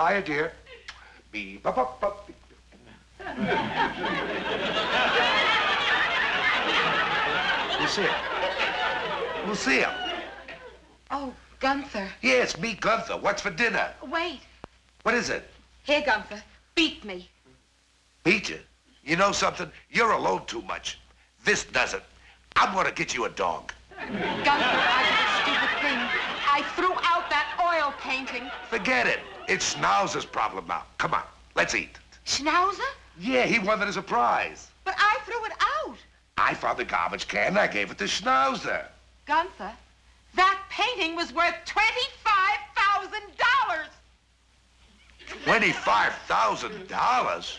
Hiya, dear. Beep, up, up. beep. Lucille. Lucille. Oh, Gunther. Yes, me, Gunther. What's for dinner? Wait. What is it? Here, Gunther. Beat me. Beat you? You know something? You're alone too much. This doesn't. I'm gonna get you a dog. Gunther, I did a stupid thing. I threw out that oil painting. Forget it. It's Schnauser's problem now. Come on, let's eat. Schnauser? Yeah, he won it as a prize. But I threw it out. I found the garbage can and I gave it to Schnauser. Gunther, that painting was worth $25,000. Twenty-five thousand dollars?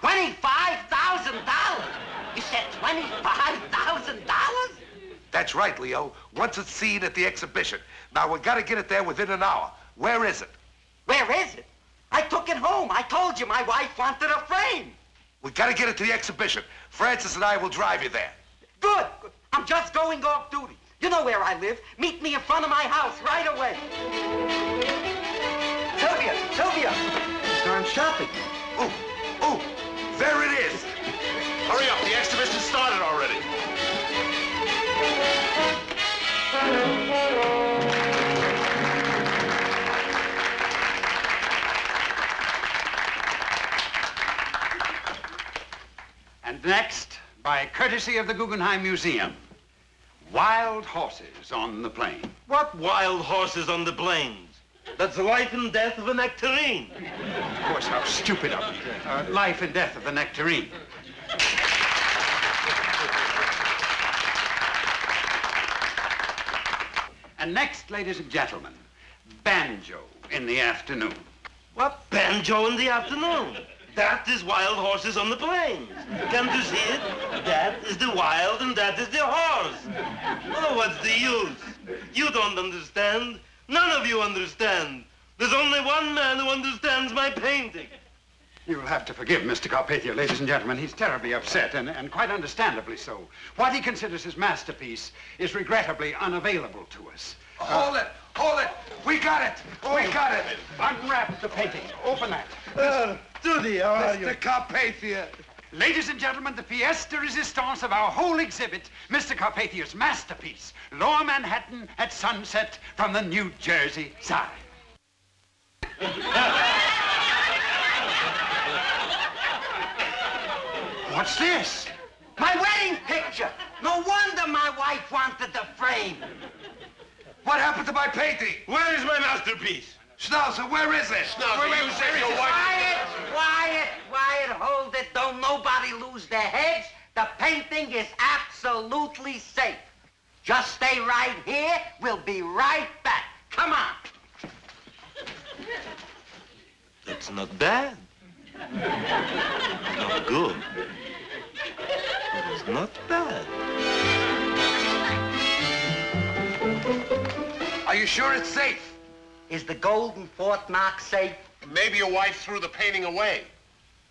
Twenty-five thousand dollars? You said twenty-five thousand dollars? That's right, Leo. Once it's seen at the exhibition. Now we gotta get it there within an hour. Where is it? Where is it? I took it home. I told you my wife wanted a frame. We gotta get it to the exhibition. Francis and I will drive you there. Good. I'm just going off duty. You know where I live. Meet me in front of my house right away. And next, by courtesy of the Guggenheim Museum, wild horses on the plain. What wild horses on the plains? That's the life and death of a nectarine. Of course, how stupid of me. Uh, life and death of the nectarine. And next, ladies and gentlemen, banjo in the afternoon. What banjo in the afternoon? That is wild horses on the plains. Can't you see it? That is the wild and that is the horse. Oh, what's the use? You don't understand. None of you understand. There's only one man who understands my painting. You'll have to forgive Mr. Carpathia, ladies and gentlemen. He's terribly upset, and, and quite understandably so. What he considers his masterpiece is regrettably unavailable to us. Hold it, hold it. We got it. We got it. Unwrap the painting. Open that. Uh, Judy, how are you? Mr. Carpathia. Ladies and gentlemen, the pièce de resistance of our whole exhibit, Mr. Carpathia's masterpiece, Lower Manhattan at sunset from the New Jersey side. What's this? My wedding picture. No wonder my wife wanted the frame. What happened to my painting? Where is my masterpiece? Schnauser, where is it? Schnauser, Where- where- you where said is your it? wife- Quiet, quiet, quiet. Hold it. Don't nobody lose their heads. The painting is absolutely safe. Just stay right here. We'll be right back. Come on. That's not bad. Not good. But it's not bad. Are you sure it's safe? Is the golden Fort Knox safe? Maybe your wife threw the painting away.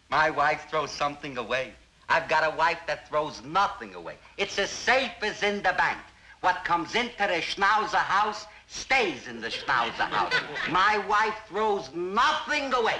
My wife throws something away. I've got a wife that throws nothing away. It's as safe as in the bank. What comes into the Schnauser house stays in the Schnauser house. My wife throws nothing away.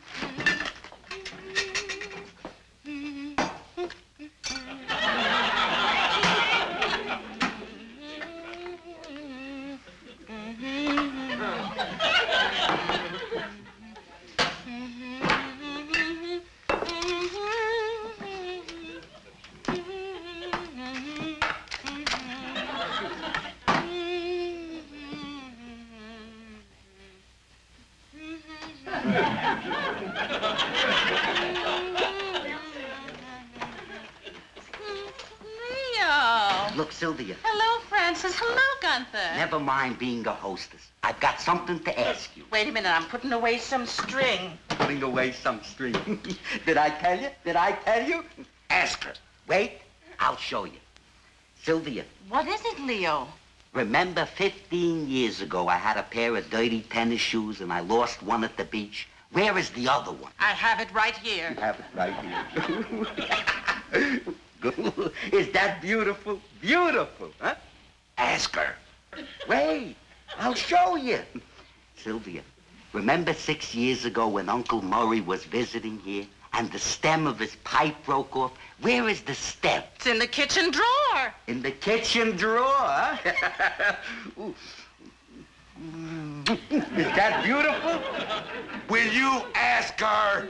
Hello, Francis. Hello, Gunther. never mind being a hostess. I've got something to ask you. Wait a minute. I'm putting away some string. Putting away some string. Did I tell you? Did I tell you? Ask her. Wait, I'll show you. Sylvia, What is it, Leo? remember 15 years ago I had a pair of dirty tennis shoes and I lost one at the beach? Where is the other one? I have it right here. have it right here. Is that beautiful? Beautiful, huh? Ask her. Wait, I'll show you. Sylvia, remember six years ago when Uncle Murray was visiting here and the stem of his pipe broke off? Where is the stem? It's in the kitchen drawer. In the kitchen drawer. Is that beautiful? Will you ask her?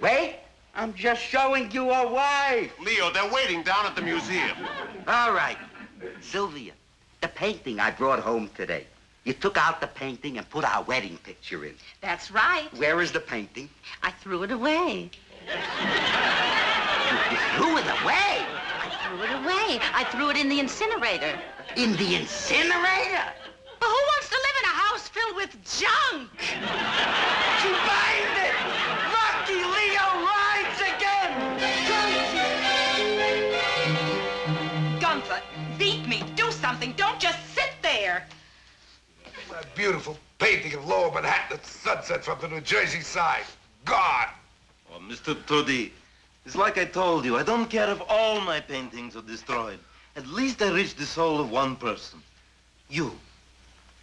Wait, I'm just showing you a wife. Leo, they're waiting down at the museum. All right. Sylvia, the painting I brought home today. You took out the painting and put our wedding picture in. That's right. Where is the painting? I threw it away. You threw it away. I threw it away. I threw it in the incinerator. In the incinerator? But who wants to live in a house filled with junk? Beautiful painting of Lower Manhattan at sunset from the New Jersey side. God! Oh, Mr. Toody, it's like I told you. I don't care if all my paintings are destroyed. At least I reached the soul of one person. You.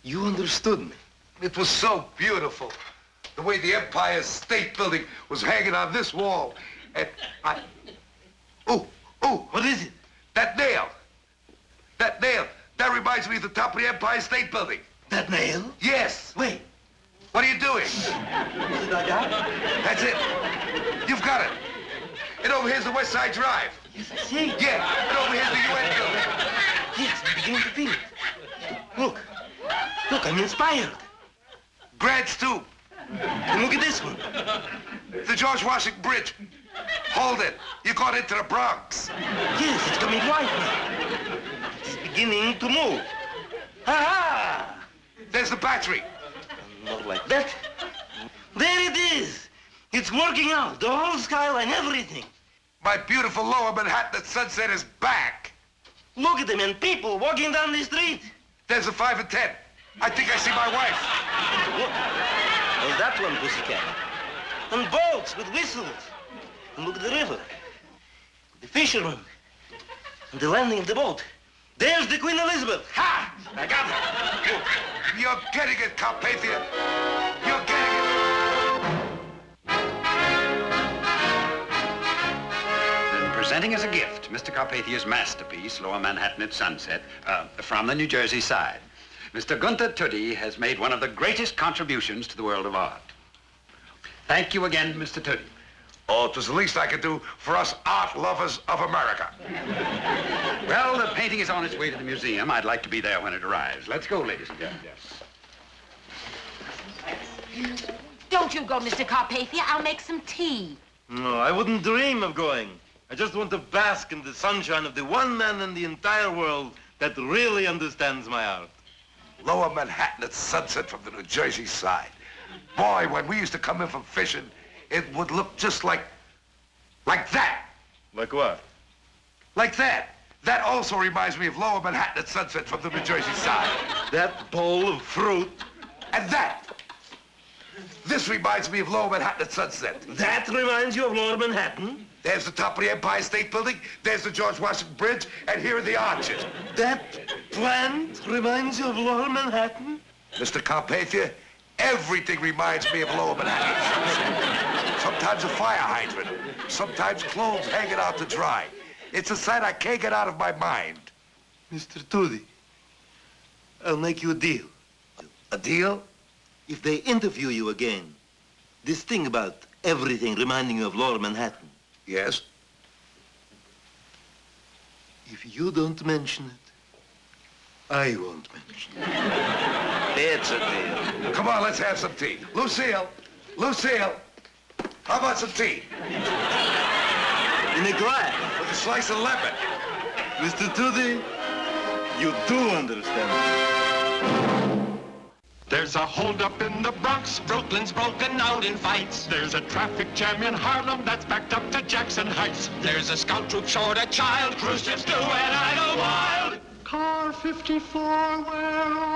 You understood me. It was so beautiful. The way the Empire State Building was hanging on this wall. And I... Ooh, ooh, What is it? that nail. That nail. That reminds me of the top of the Empire State Building. That nail? Yes. Wait, What are you doing? is it like that? That's it. You've got it. It over here's the West Side Drive. Yes, I see. Yeah, and over here's the UN building. Yes, I'm beginning to feel it. Look. Look, I'm inspired. Grant's Tomb. And look at this one. The George Washington Bridge. Hold it. You got into the Bronx. Yes, it's coming right now. It's beginning to move. Ha-ha! There's the battery. Not like that. There it is. It's working out. The whole skyline, everything. My beautiful lower Manhattan at sunset is back. Look at them and people walking down the street. There's the five and ten. I think I see my wife. Look. There's that one, pussycat. And boats with whistles. And look at the river. The fishermen. And the landing of the boat. There's the Queen Elizabeth. Ha! I got her. You, you're getting it, Carpathia. You're getting it. And presenting as a gift Mr. Carpathia's masterpiece, Lower Manhattan at Sunset, uh, from the New Jersey side. Mr. Gunther Toody has made one of the greatest contributions to the world of art. Thank you again, Mr. Toody. Oh, it was the least I could do for us art lovers of America. Well, the painting is on its way to the museum. I'd like to be there when it arrives. Let's go, ladies and gentlemen. Yes. Don't you go, Mr. Carpathia. I'll make some tea. No, I wouldn't dream of going. I just want to bask in the sunshine of the one man in the entire world that really understands my art. Lower Manhattan at sunset from the New Jersey side. Boy, when we used to come in from fishing, it would look just like, like that. Like what? Like that. That also reminds me of Lower Manhattan at sunset from the New Jersey side. That bowl of fruit. And that. This reminds me of Lower Manhattan at sunset. That reminds you of Lower Manhattan. There's the top of the Empire State Building, there's the George Washington Bridge, and here are the arches. That plant reminds you of Lower Manhattan. Mr. Carpathia, everything reminds me of Lower Manhattan. Sometimes a fire hydrant, sometimes clothes hanging out to dry. It's a sight I can't get out of my mind. Mr. Toody, I'll make you a deal. A deal? If they interview you again, this thing about everything reminding you of Lower Manhattan, Yes. if you don't mention it, I won't mention it. That's a deal. Come on, let's have some tea. Lucille, Lucille, how about some tea In a glass. with a slice of lemon? Mr. Toody, you do understand. There's a holdup in the Bronx. Brooklyn's broken out in fights. There's a traffic jam in Harlem that's backed up to Jackson Heights. There's a scout troop short a child. Khrushchev's do and Idlewild. Car 54, where are